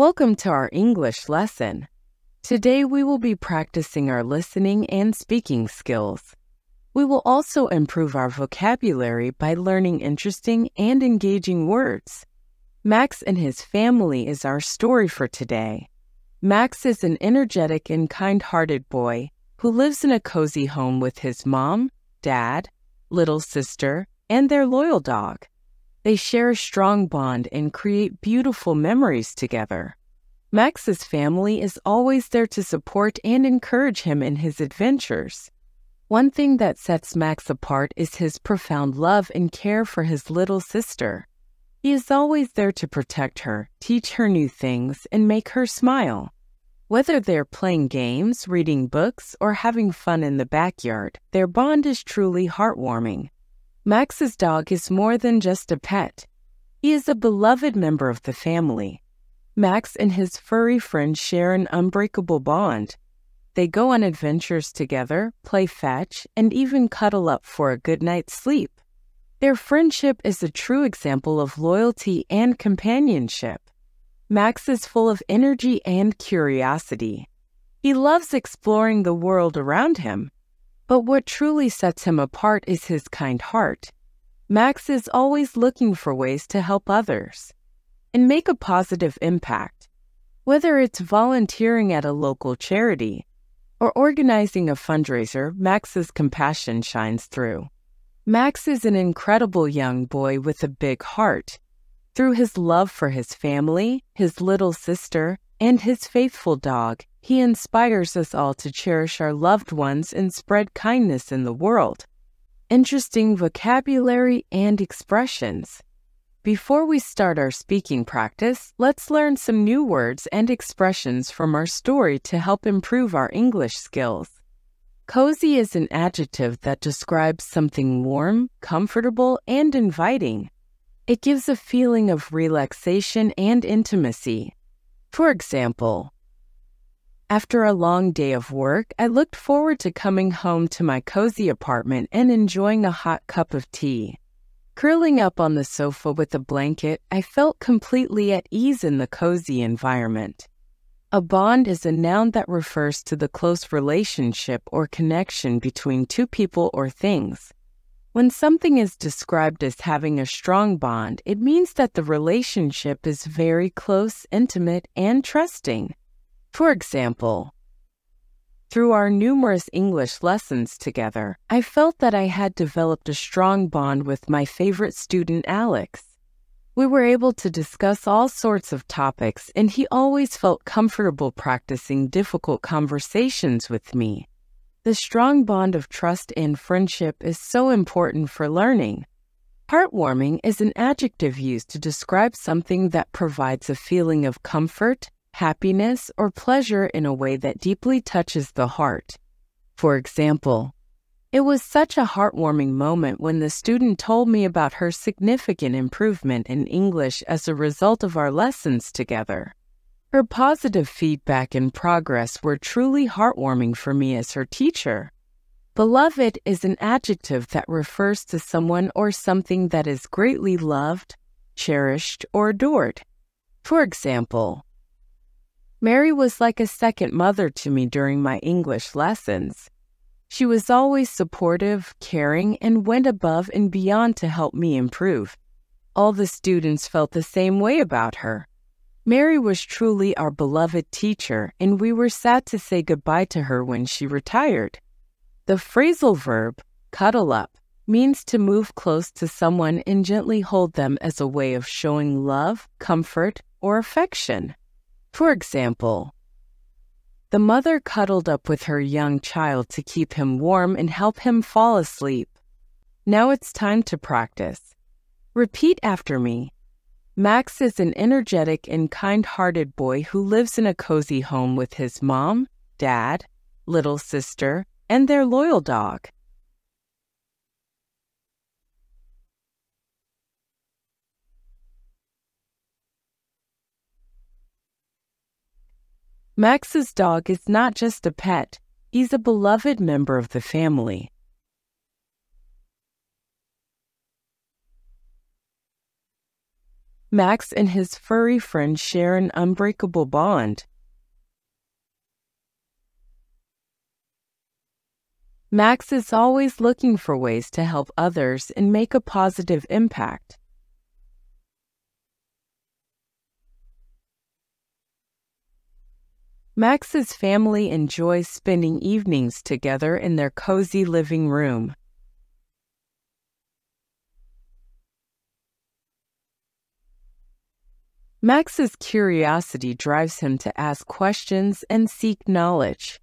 Welcome to our English lesson. Today we will be practicing our listening and speaking skills. We will also improve our vocabulary by learning interesting and engaging words. Max and his family is our story for today. Max is an energetic and kind hearted boy who lives in a cozy home with his mom, dad, little sister, and their loyal dog. They share a strong bond and create beautiful memories together. Max's family is always there to support and encourage him in his adventures. One thing that sets Max apart is his profound love and care for his little sister. He is always there to protect her, teach her new things, and make her smile. Whether they're playing games, reading books, or having fun in the backyard, their bond is truly heartwarming. Max's dog is more than just a pet. He is a beloved member of the family. Max and his furry friend share an unbreakable bond. They go on adventures together, play fetch, and even cuddle up for a good night's sleep. Their friendship is a true example of loyalty and companionship. Max is full of energy and curiosity. He loves exploring the world around him but what truly sets him apart is his kind heart. Max is always looking for ways to help others and make a positive impact, whether it's volunteering at a local charity or organizing a fundraiser, Max's compassion shines through. Max is an incredible young boy with a big heart. Through his love for his family, his little sister, and his faithful dog, he inspires us all to cherish our loved ones and spread kindness in the world. Interesting vocabulary and expressions. Before we start our speaking practice, let's learn some new words and expressions from our story to help improve our English skills. Cozy is an adjective that describes something warm, comfortable, and inviting. It gives a feeling of relaxation and intimacy. For example, after a long day of work, I looked forward to coming home to my cozy apartment and enjoying a hot cup of tea. Curling up on the sofa with a blanket, I felt completely at ease in the cozy environment. A bond is a noun that refers to the close relationship or connection between two people or things. When something is described as having a strong bond, it means that the relationship is very close, intimate, and trusting. For example, through our numerous English lessons together, I felt that I had developed a strong bond with my favorite student, Alex. We were able to discuss all sorts of topics, and he always felt comfortable practicing difficult conversations with me. The strong bond of trust and friendship is so important for learning. Heartwarming is an adjective used to describe something that provides a feeling of comfort, happiness, or pleasure in a way that deeply touches the heart. For example, it was such a heartwarming moment when the student told me about her significant improvement in English as a result of our lessons together. Her positive feedback and progress were truly heartwarming for me as her teacher. Beloved is an adjective that refers to someone or something that is greatly loved, cherished, or adored. For example, Mary was like a second mother to me during my English lessons. She was always supportive, caring, and went above and beyond to help me improve. All the students felt the same way about her. Mary was truly our beloved teacher, and we were sad to say goodbye to her when she retired. The phrasal verb, cuddle up, means to move close to someone and gently hold them as a way of showing love, comfort, or affection. For example, the mother cuddled up with her young child to keep him warm and help him fall asleep. Now it's time to practice. Repeat after me. Max is an energetic and kind hearted boy who lives in a cozy home with his mom, dad, little sister, and their loyal dog. Max's dog is not just a pet, he's a beloved member of the family. Max and his furry friend share an unbreakable bond. Max is always looking for ways to help others and make a positive impact. Max's family enjoys spending evenings together in their cozy living room. Max's curiosity drives him to ask questions and seek knowledge.